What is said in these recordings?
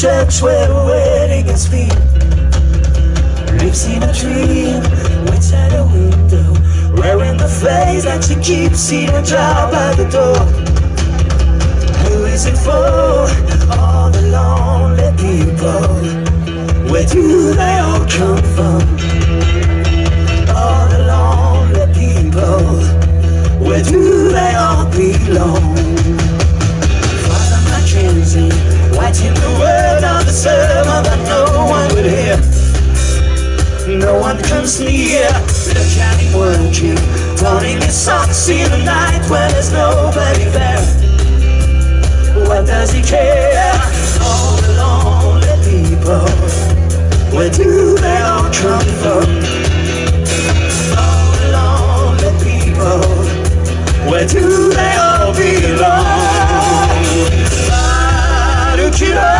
church where a wedding is being. Lives in a dream, waits at a window, wearing the face that she keeps in a jar by the door. Who is it for? All the lonely people. Where do they all come comes near. Look at him working, turning his socks in the night when there's nobody there. What does he care? All the lonely people. Where do they all come from? All the lonely people. Where do they all belong? I do you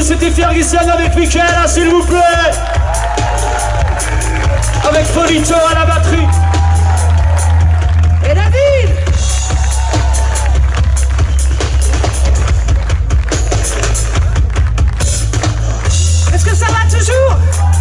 c'était Ferguson avec Michaela, hein, s'il vous plaît. Avec Polito à la batterie. Et David Est-ce que ça va toujours?